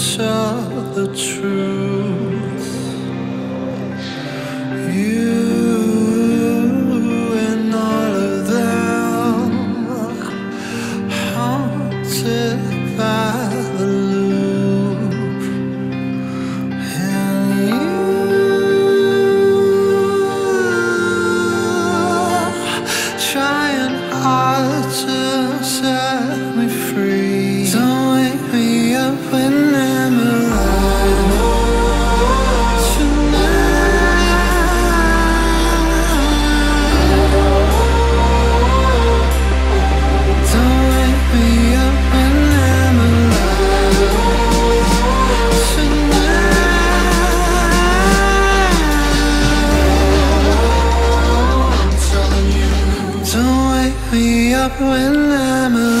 tell the truth. When I'm alone